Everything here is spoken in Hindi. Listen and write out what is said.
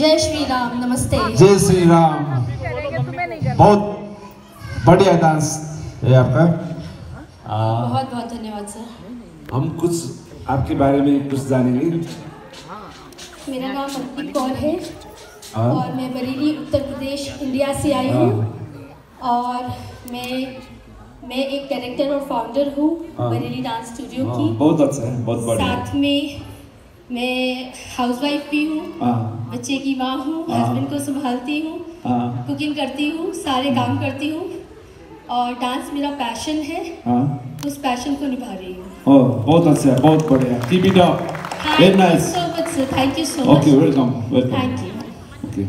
जय श्री राम नमस्ते। जय श्री राम बहुत बढ़िया डांस है आपका। आ, बहुत बहुत धन्यवाद सर। हम कुछ आपके बारे में कुछ जानेंगे। मेरा नाम मनप्रीत कौर है हाँ। और मैं बरेली उत्तर प्रदेश इंडिया से आई हूँ। और मैं मैं एक डायरेक्टर और फाउंडर हूँ हाँ। बरेली डांस स्टूडियो हाँ, की। बहुत अच्छा है बहुत बढ़िया। साथ में मैं हाउसवाइफ भी हूँ हाँ। बच्चे की माँ हूँ हाँ। हस्बैंड को संभालती हूँ हाँ। कुकिंग करती हूँ सारे काम करती हूँ और डांस मेरा पैशन है। हाँ। उस पैशन को निभा रही हूँ। बहुत अच्छा बहुत बढ़िया। Keep it up very thank you nice so much sir thank you so much okay welcome welcome thank you